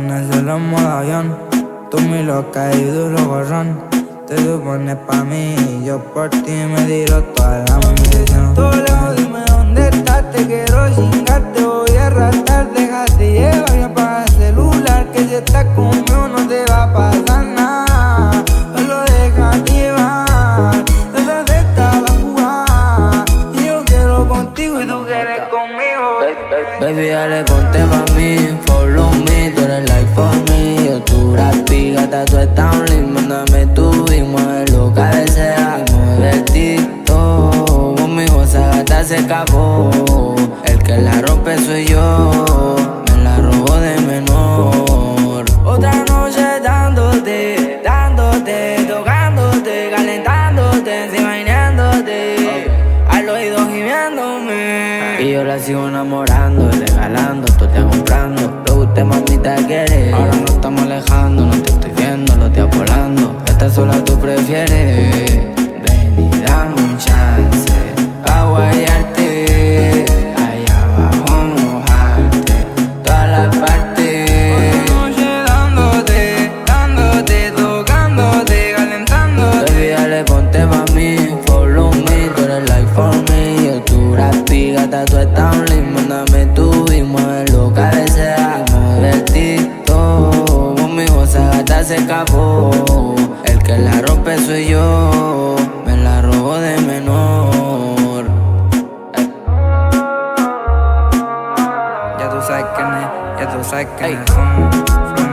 Ponérselo en modo avión Tú mi loca y duro gorrón te supones pa' mí, yo por ti me tiro toda la munición. Todo lejos, dime dónde estás. Te quiero chingar, te voy a arrastrar. Déjate llevar y apaga el celular. Que si estás conmigo, no te va a pasar nada. Solo déjate llevar. Esa de esta la jugada. Y yo quiero contigo y tú quieres conmigo. Baby, dale, ponte pa' mí, follow me, tú eres like for me. Yo tu rapi, gata, tú estás only, mándame tu y mueve lo que desea. Mueve el TikTok, conmigo esa gata se escapó. El que la rompe soy yo, me la robo de menor. Otra noche dándote, dándote, tocándote, calentándote, encima bañándote. Al oído gimiéndome. Y yo la sigo enamorando, regalando, tú te comprando. Que mamita quiere. Ahora no estamos alejando, no te estoy viendo, lo estoy volando. Esta sola tú prefieres. Soy yo, me la robo de menor Ya tú sabes es, ya tú sabes es.